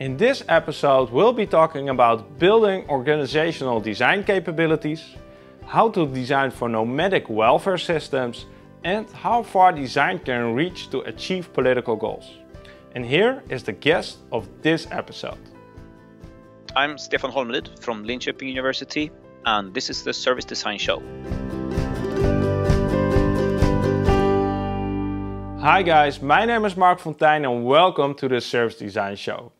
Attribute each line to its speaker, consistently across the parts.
Speaker 1: In this episode, we'll be talking about building organizational design capabilities, how to design for nomadic welfare systems, and how far design can reach to achieve political goals. And here is the guest of this episode.
Speaker 2: I'm Stefan Holmlid from Linköping University, and this is the Service Design Show.
Speaker 1: Hi guys, my name is Marc Fonteijn and welcome to the Service Design Show.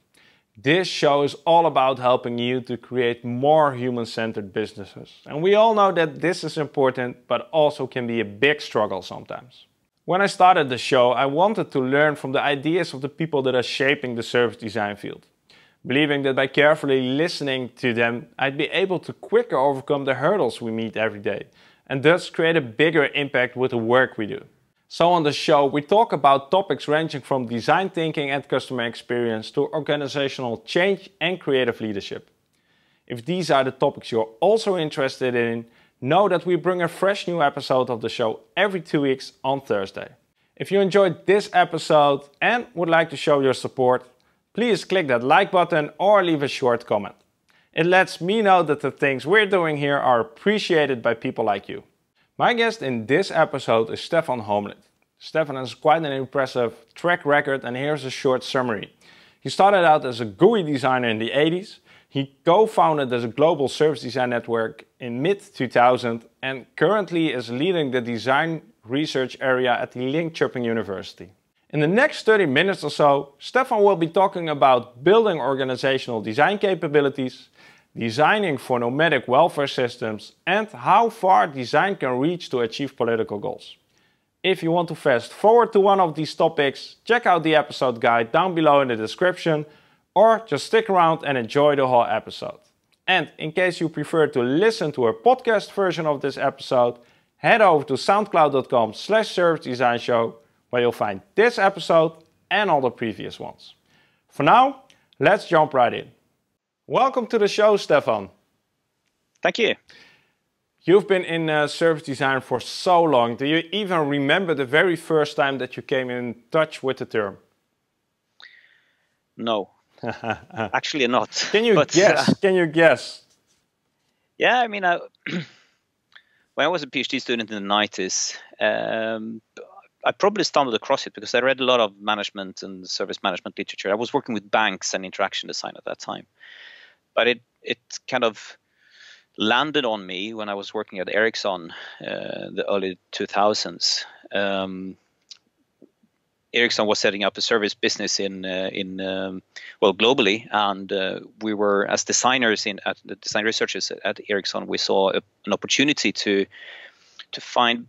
Speaker 1: This show is all about helping you to create more human-centered businesses. And we all know that this is important, but also can be a big struggle sometimes. When I started the show, I wanted to learn from the ideas of the people that are shaping the service design field. Believing that by carefully listening to them, I'd be able to quicker overcome the hurdles we meet every day, and thus create a bigger impact with the work we do. So on the show, we talk about topics ranging from design thinking and customer experience to organizational change and creative leadership. If these are the topics you're also interested in, know that we bring a fresh new episode of the show every two weeks on Thursday. If you enjoyed this episode and would like to show your support, please click that like button or leave a short comment. It lets me know that the things we're doing here are appreciated by people like you. My guest in this episode is Stefan Holmlid. Stefan has quite an impressive track record and here's a short summary. He started out as a GUI designer in the 80s. He co-founded a global service design network in mid-2000 and currently is leading the design research area at the Linköping University. In the next 30 minutes or so, Stefan will be talking about building organizational design capabilities, designing for nomadic welfare systems, and how far design can reach to achieve political goals. If you want to fast forward to one of these topics, check out the episode guide down below in the description, or just stick around and enjoy the whole episode. And in case you prefer to listen to a podcast version of this episode, head over to soundcloud.com slash service design show, where you'll find this episode and all the previous ones. For now, let's jump right in. Welcome to the show, Stefan.
Speaker 2: Thank you.
Speaker 1: You've been in uh, service design for so long. Do you even remember the very first time that you came in touch with the term?
Speaker 2: No, actually not.
Speaker 1: Can you but, guess? Uh, Can you guess?
Speaker 2: Yeah, I mean, I, when I was a PhD student in the 90s, um, I probably stumbled across it because I read a lot of management and service management literature. I was working with banks and interaction design at that time but it it kind of landed on me when I was working at Ericsson uh, the early 2000s. Um, Ericsson was setting up a service business in uh, in um, well globally, and uh, we were as designers in at the design researchers at Ericsson, we saw a, an opportunity to to find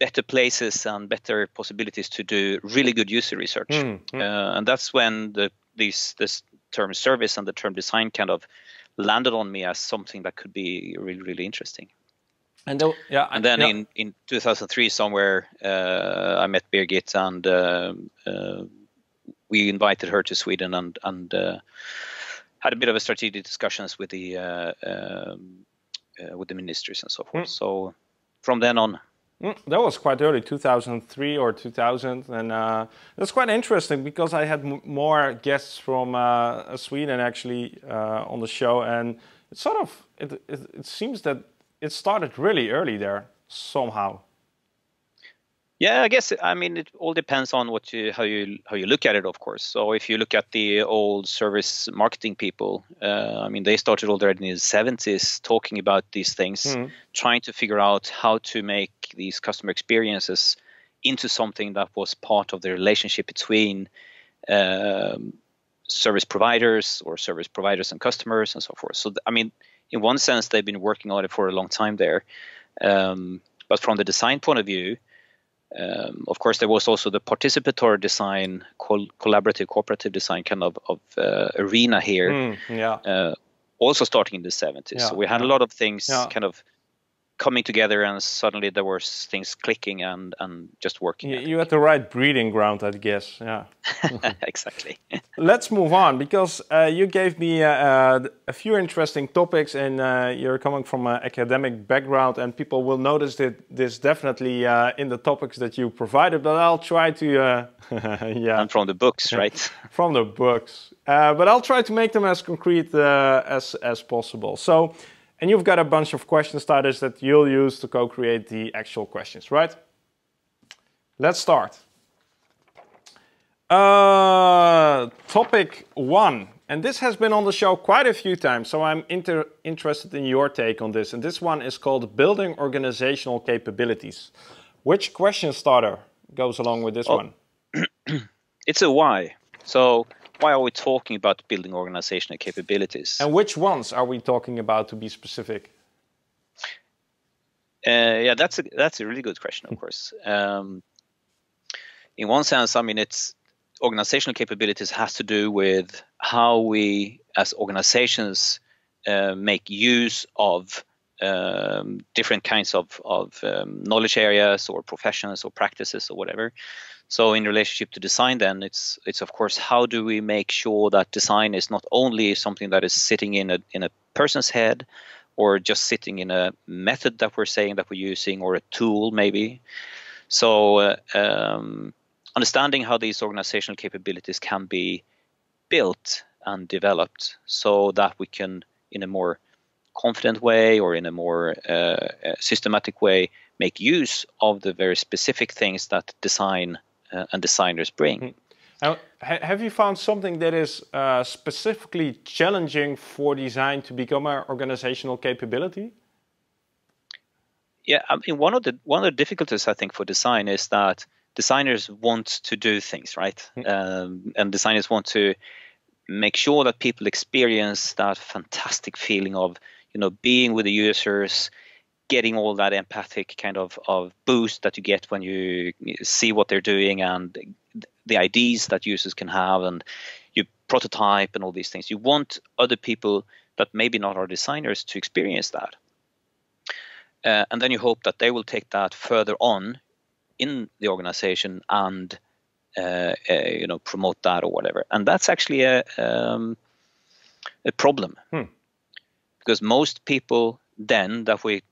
Speaker 2: better places and better possibilities to do really good user research, mm, mm. and that's when the these this term service and the term design kind of landed on me as something that could be really really interesting. And the, yeah, and then yeah. in in 2003 somewhere uh, I met Birgit and uh, uh, we invited her to Sweden and and uh, had a bit of a strategic discussions with the uh, um, uh, with the ministries and so forth. Mm. So from then on,
Speaker 1: Mm, that was quite early, 2003 or 2000, and uh, that's quite interesting because I had more guests from uh, Sweden actually uh, on the show, and it sort of it, it, it seems that it started really early there somehow.
Speaker 2: Yeah, I guess I mean it all depends on what you how you how you look at it, of course. So if you look at the old service marketing people, uh, I mean they started already in the seventies talking about these things, mm. trying to figure out how to make these customer experiences into something that was part of the relationship between um, service providers or service providers and customers and so forth. So I mean, in one sense, they've been working on it for a long time there, um, but from the design point of view um, of course, there was also the participatory design, col- collaborative, cooperative design kind of, of uh, arena here. Mm, yeah. Uh, also starting in the 70s. Yeah, so we had a lot of things yeah. kind of coming together and suddenly there was things clicking and and just working
Speaker 1: you, you had the right breeding ground i guess yeah.
Speaker 2: Exactly.
Speaker 1: Let's move on because uh, you gave me uh, uh, a few interesting topics and uh, you're coming from an academic background and people will notice that this definitely uh, in the topics that you provided but i'll try to uh,
Speaker 2: yeah. And from the books right?
Speaker 1: From the books. Uh, but I'll try to make them as concrete uh, as, as possible. So, and you've got a bunch of question starters that you'll use to co-create the actual questions, right? Let's start. Uh, topic one, and this has been on the show quite a few times, so I'm inter interested in your take on this. And this one is called Building Organizational Capabilities. Which question starter goes along with this oh. one?
Speaker 2: it's a why. So why are we talking about building organizational capabilities?
Speaker 1: And which ones are we talking about to be specific?
Speaker 2: Uh, yeah, that's a that's a really good question, of course. Um, in one sense, I mean, it's organizational capabilities has to do with how we, as organizations, uh, make use of um, different kinds of, of um, knowledge areas or professions or practices or whatever. So in relationship to design, then it's it's of course how do we make sure that design is not only something that is sitting in a in a person's head, or just sitting in a method that we're saying that we're using or a tool maybe. So uh, um, understanding how these organizational capabilities can be built and developed so that we can in a more confident way or in a more uh, uh systematic way make use of the very specific things that design uh, and designers bring. Hmm.
Speaker 1: Now, have you found something that is uh, specifically challenging for design to become an organizational capability?
Speaker 2: Yeah, I mean, one of the one of the difficulties I think for design is that designers want to do things right, mm. um, and designers want to make sure that people experience that fantastic feeling of you know being with the users, getting all that empathic kind of, of boost that you get when you see what they're doing and the ideas that users can have and you prototype and all these things. You want other people that maybe not are designers to experience that. Uh, and then you hope that they will take that further on in the organization and uh, uh, you know promote that or whatever. And that's actually a um, a problem hmm. Because most people then that we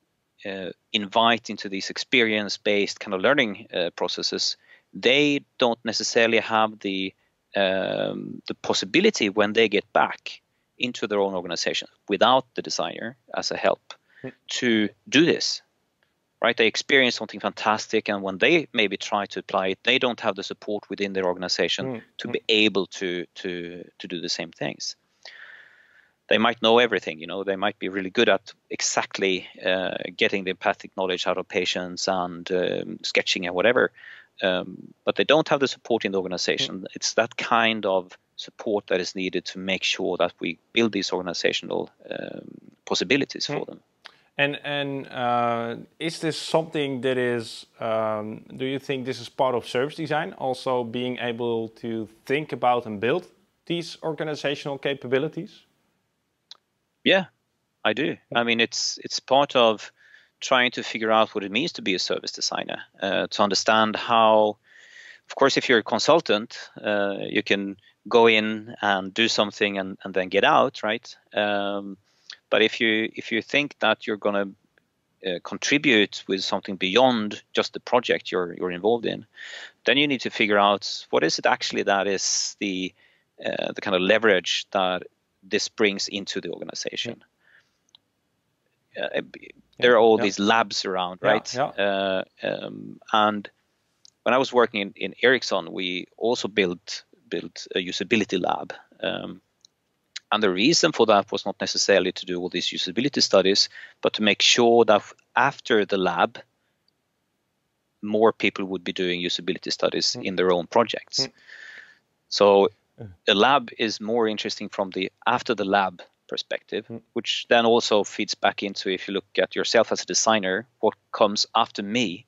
Speaker 2: uh, invite into these experience-based kind of learning uh, processes, they don't necessarily have the um, the possibility when they get back into their own organization without the designer as a help hmm. to do this right they experience something fantastic and when they maybe try to apply it they don't have the support within their organization mm. to be able to to to do the same things they might know everything you know they might be really good at exactly uh, getting the empathic knowledge out of patients and um, sketching and whatever um, but they don't have the support in the organization mm. it's that kind of support that is needed to make sure that we build these organizational um, possibilities mm. for them
Speaker 1: and and uh, is this something that is? Um, do you think this is part of service design? Also, being able to think about and build these organizational capabilities.
Speaker 2: Yeah, I do. I mean, it's it's part of trying to figure out what it means to be a service designer, uh, to understand how. Of course, if you're a consultant, uh, you can go in and do something and, and then get out, right? Um, but if you if you think that you're going to uh, contribute with something beyond just the project you're you're involved in, then you need to figure out what is it actually that is the uh, the kind of leverage that this brings into the organization. Yeah. Uh, there are all yeah. these labs around, right? Yeah, uh, um, and when I was working in, in Ericsson, we also built built a usability lab. Um, and the reason for that was not necessarily to do all these usability studies, but to make sure that after the lab, more people would be doing usability studies mm. in their own projects. Mm. So a lab is more interesting from the after the lab perspective, mm. which then also feeds back into if you look at yourself as a designer, what comes after me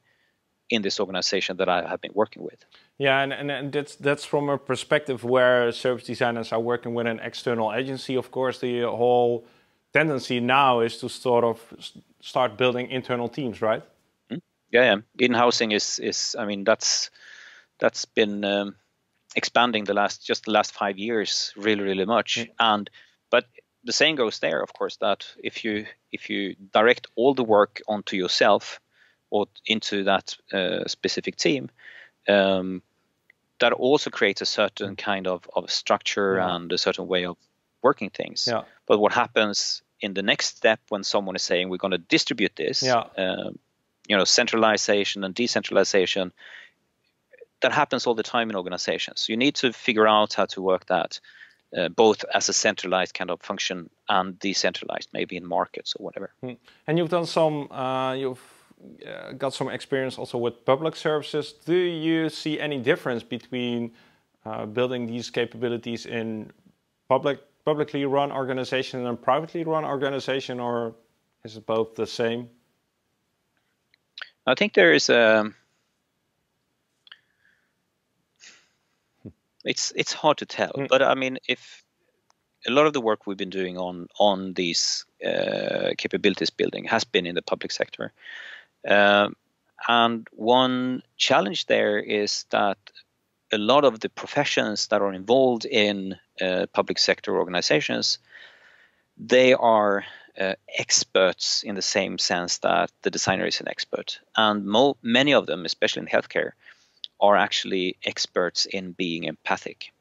Speaker 2: in this organization that I have been working with.
Speaker 1: Yeah, and, and, and, that's that's from a perspective where service designers are working with an external agency. Of course, the whole tendency now is to sort of start building internal teams, right?
Speaker 2: Mm. Yeah, yeah. In-housing is is I mean that's that's been um, expanding the last just the last five years really really much mm. and but the same goes there of course that if you if you direct all the work onto yourself or into that uh, specific team um, that also creates a certain kind of, of structure yeah. and a certain way of working things.
Speaker 1: Yeah.
Speaker 2: But what happens in the next step when someone is saying we're going to distribute this,
Speaker 1: yeah.
Speaker 2: Um, you know, centralization and decentralization, that happens all the time in organizations. You need to figure out how to work that. Uh, both as a centralized kind of function and decentralized, maybe in markets or whatever.
Speaker 1: Hmm. And you've done some, uh, you've uh, got some experience also with public services. Do you see any difference between uh, building these capabilities in public publicly run organization and privately run organization, or is it both the same?
Speaker 2: I think there is a. It's it's hard to tell, mm. but I mean, if a lot of the work we've been doing on on these uh, capabilities building has been in the public sector, um, and one challenge there is that a lot of the professions that are involved in uh, public sector organizations, they are uh, experts in the same sense that the designer is an expert. And mo- many of them, especially in healthcare, are actually experts in being empathic.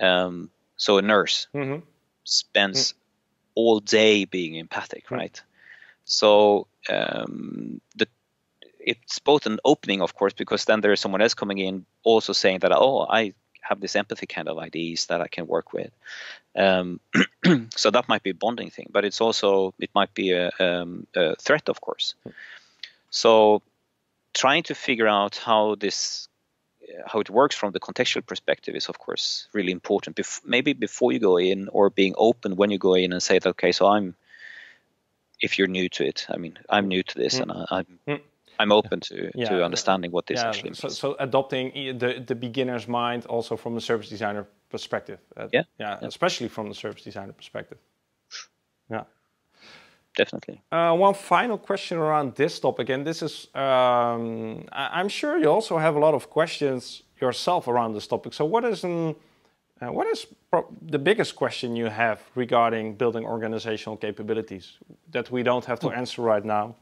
Speaker 2: Um, so a nurse
Speaker 1: mm-hmm.
Speaker 2: spends mm-hmm. all day being empathic, right? Mm-hmm. So um, the it's both an opening, of course, because then there is someone else coming in also saying that, oh, I have this empathy kind of ideas that I can work with. Um, so that might be a bonding thing, but it's also it might be a, um, a, threat, of course. So trying to figure out how this how it works from the contextual perspective is of course really important Bef- maybe before you go in or being open when you go in and say that okay so i'm if you're new to it i mean i'm new to this mm. and I, am mm. I'm open to, yeah. to understanding what this yeah. actually means.
Speaker 1: So, so, adopting the, the beginner's mind also from the service designer perspective.
Speaker 2: Uh, yeah.
Speaker 1: yeah. Especially from the service designer perspective. Yeah.
Speaker 2: Definitely.
Speaker 1: Uh, one final question around this topic, and this is, um, I, am sure you also have a lot of questions yourself around this topic. So, what is an, uh, what is the biggest question you have regarding building organizational capabilities that we don't have to hmm. answer right now?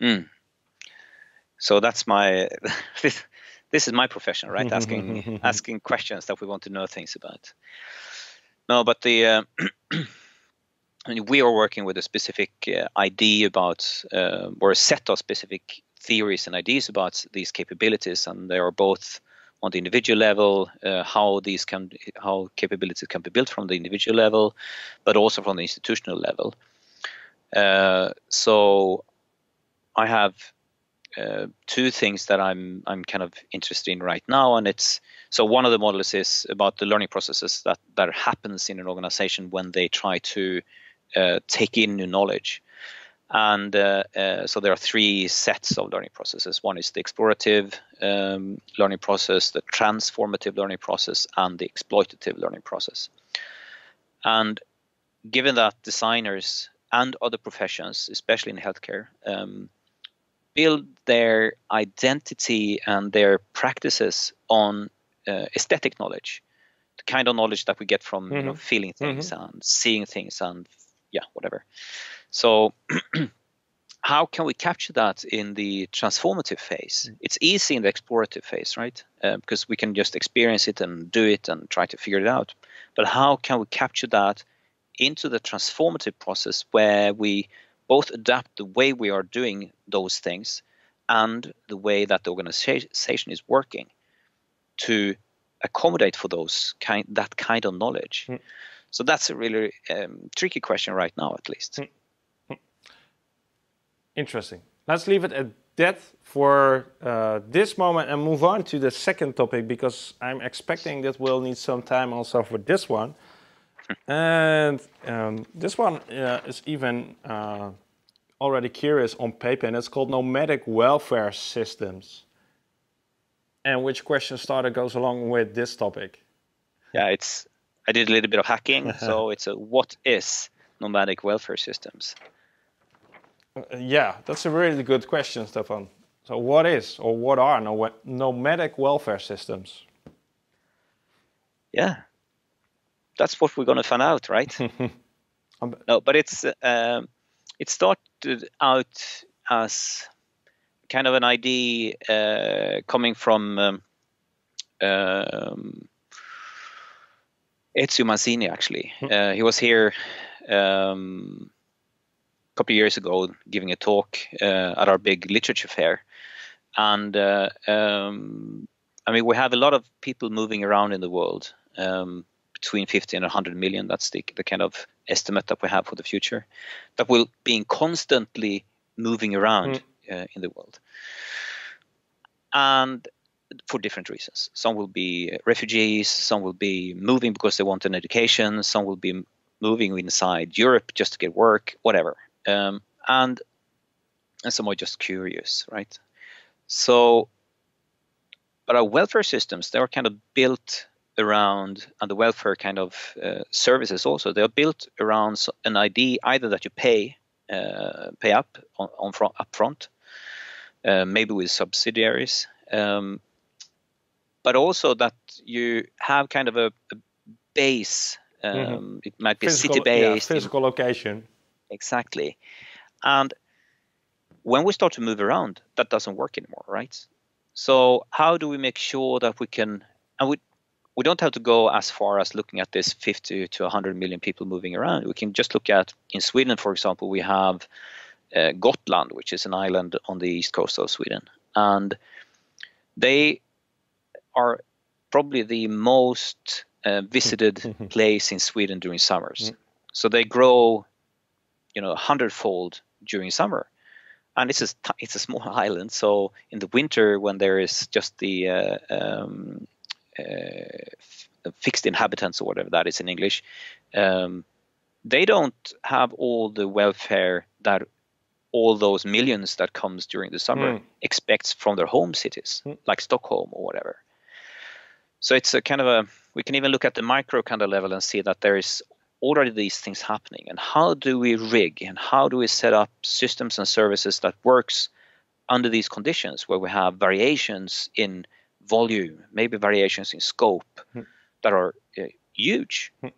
Speaker 2: Mm so that's my this, this is my profession right asking asking questions that we want to know things about no but the uh, I mean, we are working with a specific uh, idea about uh, or a set of specific theories and ideas about these capabilities and they are both on the individual level uh, how these can how capabilities can be built from the individual level but also from the institutional level. Uh, so i have uh, two things that I'm I'm kind of interested in right now, and it's so one of the models is about the learning processes that that happens in an organization when they try to take in new knowledge, and uh, uh so there are three sets of learning processes. One is the explorative um, learning process, the transformative learning process, and the exploitative learning process. And given that designers and other professions, especially in healthcare, um, build their identity and their practices on uh, aesthetic knowledge, the kind of knowledge that we get from mm-hmm. you know, mm-hmm. feeling things mm-hmm. and seeing things and yeah, whatever. So, how can we capture that in the transformative phase? Mm. It's easy in the explorative phase, right? Uh, because we can just experience it and do it and try to figure it out. But how can we capture that into the transformative process where we both adapt the way we are doing those things and the way that the organization is working to accommodate for those kind that kind of knowledge. Mm. So that's a really um, tricky question right now, at least. Mm.
Speaker 1: Interesting. Let's leave it at that for uh, this moment and move on to the second topic because I'm expecting that we'll need some time also for this one and um, this one uh, is even uh, already curious on paper, and it's called nomadic welfare systems. And which question starter goes along with this topic?
Speaker 2: Yeah, it's. I did a little bit of hacking, so it's a what is nomadic welfare systems?
Speaker 1: Uh, yeah, that's a really good question, Stefan. So, what is or what are nomadic welfare systems?
Speaker 2: Yeah, that's what we're going to find out, right? no, but it's um, it started out as kind of an idea uh, coming from um, um, Ezio Manzini actually. Hmm. Uh, he was here um, a couple of years ago giving a talk uh, at our big literature fair, and uh, um, I mean we have a lot of people moving around in the world. Um, between 50 and 100 million. That's the, the kind of estimate that we have for the future. That will be constantly moving around mm. uh, in the world. And for different reasons. Some will be refugees, some will be moving because they want an education, some will be moving inside Europe just to get work, whatever. Um, and and some are just curious, right? So, but our welfare systems they are kind of built around, and the welfare kind of uh, services also they are built around an idea either that you pay uh, pay up on, on front, up front, uh, maybe with subsidiaries, um, but also that you have kind of a, a base. Um, mm-hmm. It might be
Speaker 1: physical,
Speaker 2: city based,
Speaker 1: yeah, physical location.
Speaker 2: Exactly, and when we start to move around, that doesn't work anymore, right? So how do we make sure that we can, and we we don't have to go as far as looking at this 50 to 100 million people moving around. We can just look at in Sweden, for example, we have uh, Gotland, which is an island on the east coast of Sweden, and they are probably the most uh, visited place in Sweden during summers. Mm-hmm. So they grow, you know, a hundredfold during summer, and it's a it's a small island. So in the winter, when there is just the uh, um, uh, fixed inhabitants or whatever that is in English, um, they don't have all the welfare that all those millions that comes during the summer mm. expects from their home cities, mm. like Stockholm or whatever. So it's a kind of a we can even look at the micro kind of level and see that there is already these things happening and how do we rig and how do we set up systems and services that works under these conditions where we have variations in volume maybe variations in scope hmm. that are uh, huge hmm.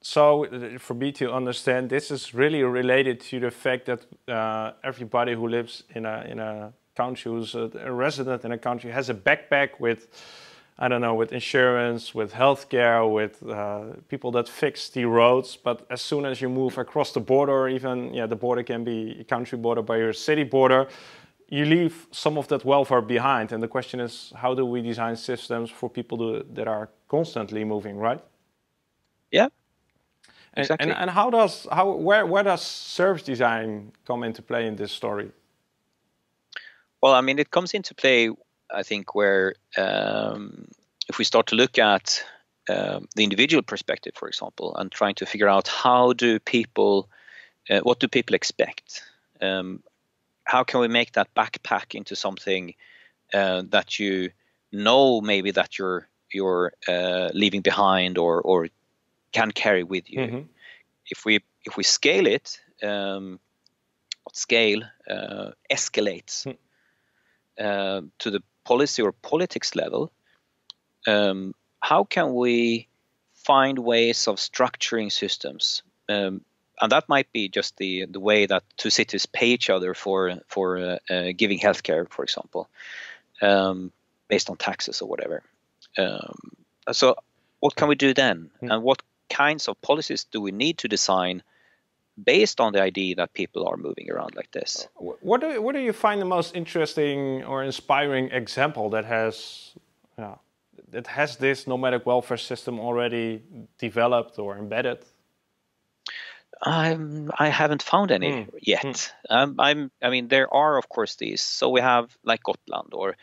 Speaker 1: so uh, for me to understand this is really related to the fact that uh, everybody who lives in a in a country who's a, a resident in a country has a backpack with I don't know, with insurance, with healthcare, with uh, people that fix the roads. But as soon as you move across the border, even yeah, the border can be a country border by your city border, you leave some of that welfare behind. And the question is, how do we design systems for people to, that are constantly moving, right?
Speaker 2: Yeah.
Speaker 1: And, exactly. and, and how does how where where does service design come into play in this story?
Speaker 2: Well, I mean, it comes into play, I think, where um, if we start to look at um, the individual perspective, for example, and trying to figure out how do people, uh, what do people expect? Um, how can we make that backpack into something uh, that you know maybe that you're you're uh, leaving behind or or can carry with you? Mm-hmm. If we if we scale it, um, scale uh, escalates. Mm uh, to the policy or politics level, um, how can we find ways of structuring systems? Um, and that might be just the the way that two cities pay each other for for uh, uh, giving healthcare, for example, um, based on taxes or whatever. Um, so, what can we do then, mm. and what kinds of policies do we need to design based on the idea that people are moving around like this.
Speaker 1: What do, what do you find the most interesting or inspiring example that has yeah, that has this nomadic welfare system already developed or embedded?
Speaker 2: Um, I haven't found any mm. yet. Mm. Um, I'm, I mean, there are of course these. So we have like Gotland, or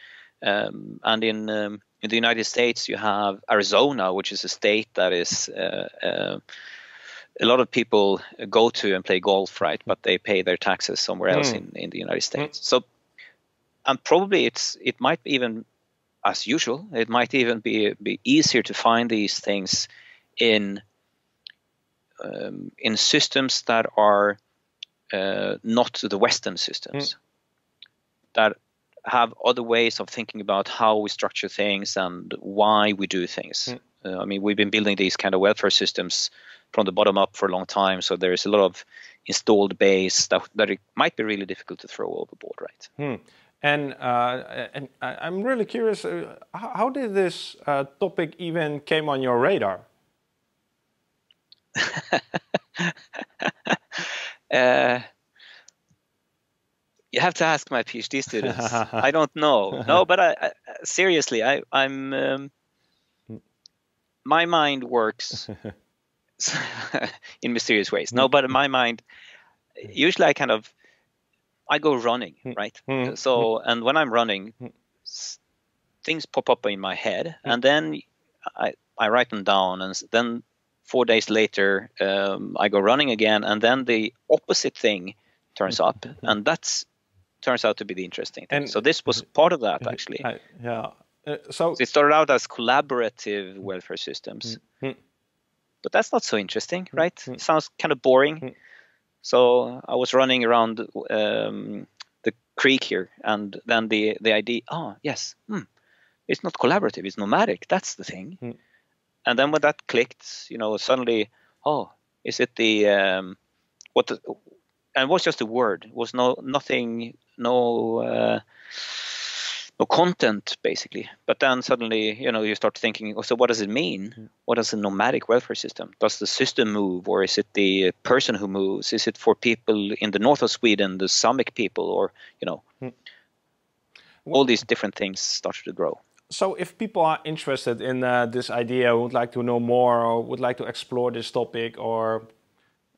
Speaker 2: um, and in um, in the United States you have Arizona, which is a state that is uh, uh, a lot of people go to and play golf, right? But they pay their taxes somewhere else mm. in, in the United States. Mm. So, and probably it's it might even, as usual, it might even be be easier to find these things in um, in systems that are uh, not the Western systems mm. that have other ways of thinking about how we structure things and why we do things. Uh, I mean, we've been building these kind of welfare systems from the bottom up for a long time. So there is a lot of installed base that that it might be really difficult to throw overboard, right?
Speaker 1: Hmm. And, uh, and I'm really curious, uh, how did this uh, topic even came on your radar?
Speaker 2: uh, you have to ask my PhD students. I don't know. No, but I, I seriously, I, I'm. Um, my mind works in mysterious ways. No, but in my mind, usually I kind of I go running, hmm. right? Mm. So, and when I'm running, things pop up in my head, and then I I write them down, and then four days later um, I go running again, and then the opposite thing turns up, and that's turns out to be the interesting thing. And, so this was part of that actually.
Speaker 1: I, yeah. Uh, so,
Speaker 2: so, it started out as collaborative welfare systems, but that's not so interesting, right? It sounds kind of boring. So I was running around um, the creek here, and then the the idea, oh yes, hmm, it's not collaborative, it's nomadic. That's the thing. Mm. And then when that clicked, you know, suddenly, oh, is it the um, what? The, and it was just a word. It was no nothing, no. Uh, no content basically. But then suddenly you know you start thinking oh, so what does it mean? What is a nomadic welfare system? Does the system move or is it the person who moves? Is it for people in the north of sweden the samic people or you know mm. all these different things started to grow?
Speaker 1: So if people are interested in uh, this idea would like to know more or would like to explore this topic or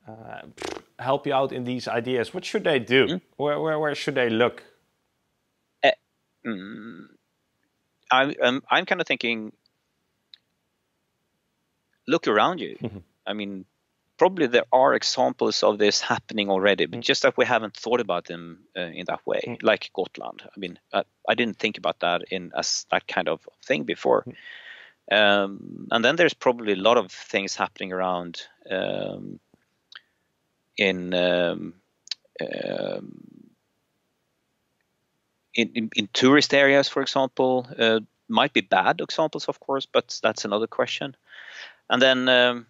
Speaker 1: uh, help you out in these ideas what should they do? Mm. where, where, where should they look
Speaker 2: mm, I'm, I'm, I'm kind of thinking, look around you. Mm-hmm. I mean, probably there are examples of this happening already, but mm. just that we haven't thought about them uh, in that way, mm. like Gotland. I mean, I, I, didn't think about that in as that kind of thing before. Mm. Um, and then there's probably a lot of things happening around um, in um, um in, in, in, tourist areas, for example, uh, might be bad examples, of course, but that's another question. And then, um,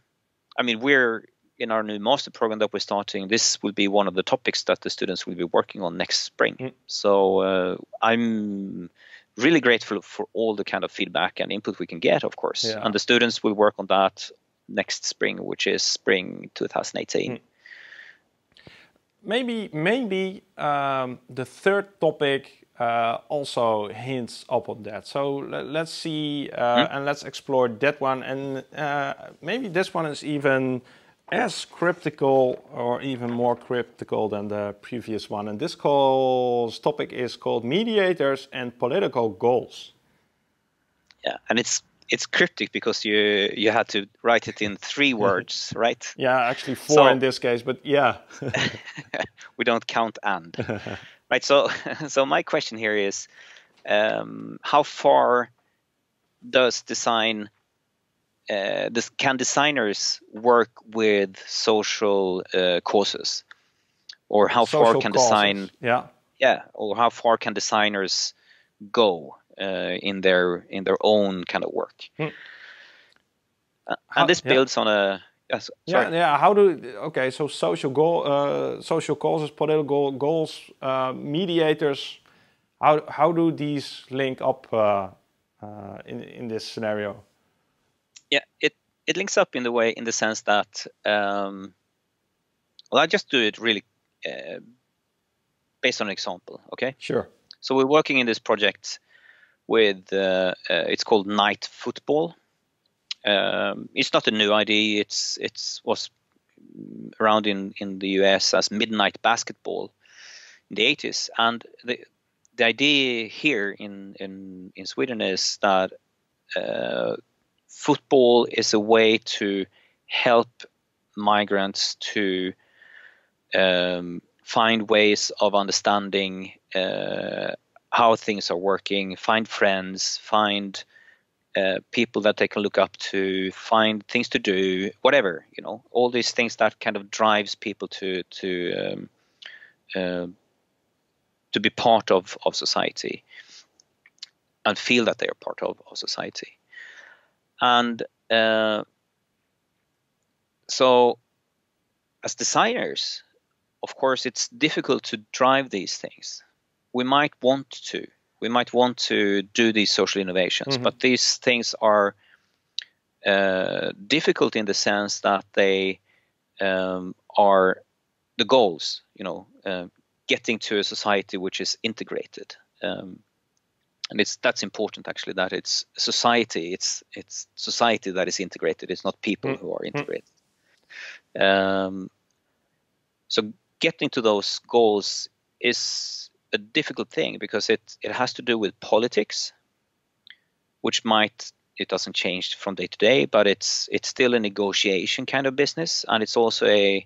Speaker 2: I mean, we're in our new master program that we're starting. This will be one of the topics that the students will be working on next spring. Mm. So uh, I'm really grateful for all the kind of feedback and input we can get, of course. Yeah. And the students will work on that next spring, which is spring 2018. Mm.
Speaker 1: Maybe, maybe um, the third topic uh, also hints upon that. So let's see uh, hmm? and let's explore that one. And uh, maybe this one is even as cryptical or even more cryptical than the previous one. And this calls, topic is called mediators and political goals.
Speaker 2: Yeah, and it's it's cryptic because you you had to write it in three words, right?
Speaker 1: Yeah, actually four so, in this case, but yeah.
Speaker 2: we don't count and. right so so my question here is um, how far does design uh, this, can designers work with social uh, causes or how social far can causes. design
Speaker 1: yeah
Speaker 2: yeah or how far can designers go uh, in their in their own kind of work hmm. Uh, and this builds yeah. on a Yes.
Speaker 1: Yeah, yeah. How do okay? So social goal, uh, social causes, political goals, uh, mediators. How how do these link up uh, uh, in in this scenario?
Speaker 2: Yeah, it it links up in the way in the sense that um, well, I just do it really uh, based on an example. Okay.
Speaker 1: Sure.
Speaker 2: So we're working in this project with uh, it's called Night Football um, it's not a new idea. It's it's was around in in the US as midnight basketball in the 80s, and the the idea here in in in Sweden is that uh, football is a way to help migrants to um, find ways of understanding uh, how things are working, find friends, find uh, people that they can look up to, find things to do, whatever you know, all these things that kind of drives people to to um, uh, to be part of of society and feel that they are part of, of society, and uh, so as designers, of course, it's difficult to drive these things we might want to we might want to do these social innovations, mm-hmm. but these things are uh, difficult in the sense that they um, are the goals. You know, uh, getting to a society which is integrated. Um, and it's that's important actually that it's society it's it's society that is integrated it's not people mm. who are integrated um, so getting to those goals is a difficult thing because it it has to do with politics which might it doesn't change from day to day but it's it's still a negotiation kind of business and it's also a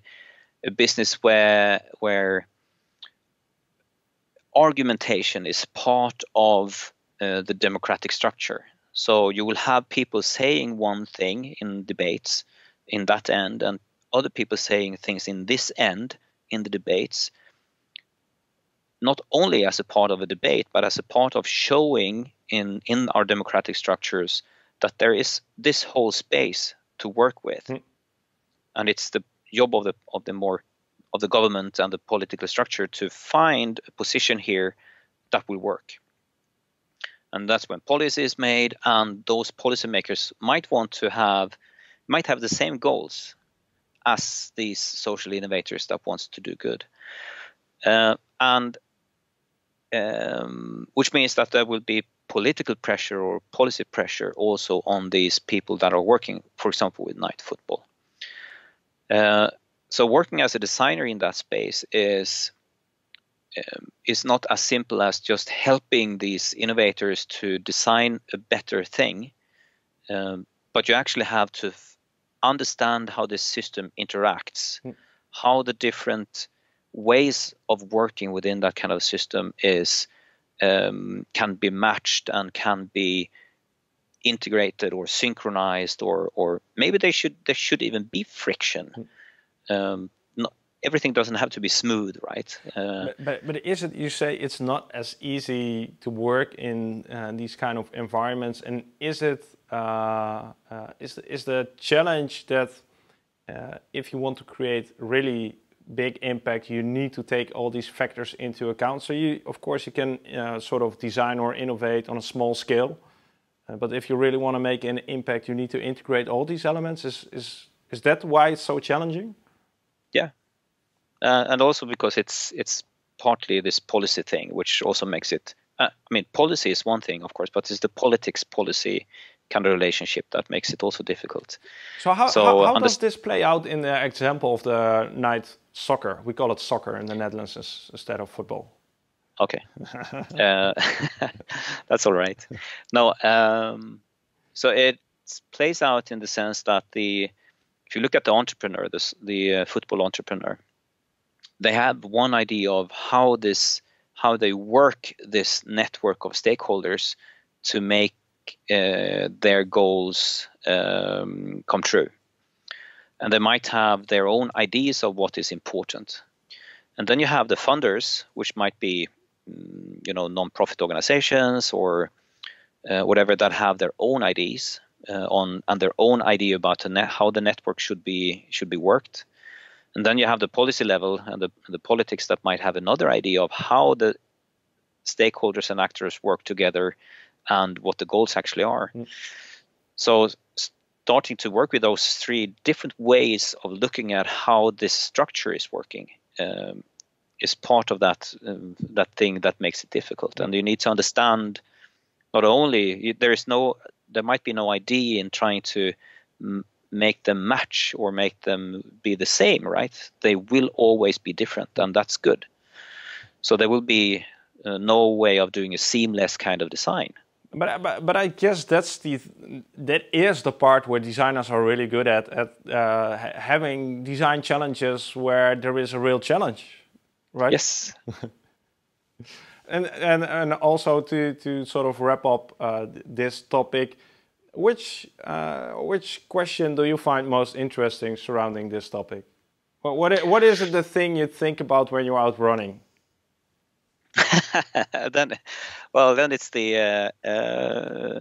Speaker 2: a business where where argumentation is part of uh, the democratic structure. So you will have people saying one thing in debates in that end, and other people saying things in this end in the debates, not only as a part of a debate, but as a part of showing in, in our democratic structures that there is this whole space to work with. Mm. And it's the job of the of the more of the government and the political structure to find a position here that will work. And that's when policy is made, and those policymakers might want to have might have the same goals as these social innovators that wants to do good, uh, and um, which means that there will be political pressure or policy pressure also on these people that are working, for example, with night football. Uh, so working as a designer in that space is um, is not as simple as just helping these innovators to design a better thing, um, but you actually have to f- understand how this system interacts, mm. how the different ways of working within that kind of system is um, can be matched and can be integrated or synchronized or or maybe they should there should even be friction. Mm um, not, everything doesn't have to be smooth, right?
Speaker 1: Uh, but, but, but is it you say it's not as easy to work in uh, these kind of environments, and is it uh, uh is is the challenge that uh, if you want to create really big impact, you need to take all these factors into account. So you, of course, you can uh, sort of design or innovate on a small scale. but if you really want to make an impact, you need to integrate all these elements. Is, is, is that why it's so challenging?
Speaker 2: yeah, uh, and also because it's it's partly this policy thing, which also makes it. Uh, I mean, policy is one thing, of course, but it's the politics policy kind of relationship that makes it also difficult.
Speaker 1: So how, so, how, how does this play out in the example of the night soccer? We call it soccer in the Netherlands instead of football.
Speaker 2: Okay, uh, that's all right. No, um, so it plays out in the sense that the if you look at the entrepreneur, this, the uh, football entrepreneur, they have one idea of how this how they work this network of stakeholders to make uh, their goals um, come true. And they might have their own ideas of what is important. And then you have the funders, which might be, mm, you know, non-profit organizations or uh, whatever that have their own ideas uh, on and their own idea about the net, how the network should be should be worked. And then you have the policy level and the, the politics that might have another idea of how the stakeholders and actors work together and what the goals actually are. Mm. So starting to work with those three different ways of looking at how this structure is working um, is part of that um, that thing that makes it difficult. Mm. And you need to understand not only there is no there might be no idea in trying to m- make them match or make them be the same, right? They will always be different, and that's good. So there will be uh, no way of doing a seamless kind of design.
Speaker 1: But, but but I guess that's the that is the part where designers are really good at at uh, having design challenges where there is a real challenge, right?
Speaker 2: Yes.
Speaker 1: and and and also to to sort of wrap up uh, this topic, which uh, which question do you find most interesting surrounding this topic? What what what is it the thing you think about when you're out running?
Speaker 2: then, well, then it's the uh, uh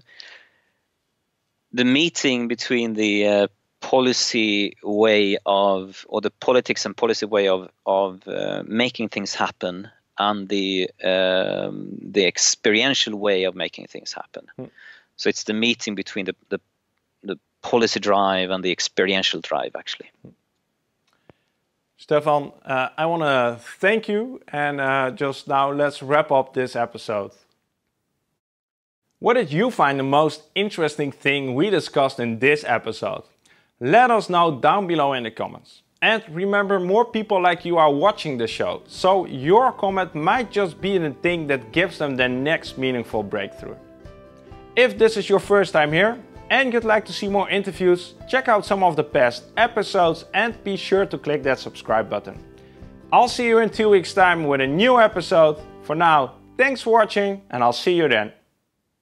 Speaker 2: the meeting between the uh, policy way of or the politics and policy way of of uh, making things happen and the um, the experiential way of making things happen. Mm. So it's the meeting between the, the the policy drive and the experiential drive, actually. Mm.
Speaker 1: Stefan, uh, I want to thank you, and uh, just now let's wrap up this episode. What did you find the most interesting thing we discussed in this episode? Let us know down below in the comments. And remember, more people like you are watching the show, so your comment might just be the thing that gives them their next meaningful breakthrough. If this is your first time here and you'd like to see more interviews, check out some of the past episodes and be sure to click that subscribe button. I'll see you in two weeks' time with a new episode. For now, thanks for watching and I'll see you then.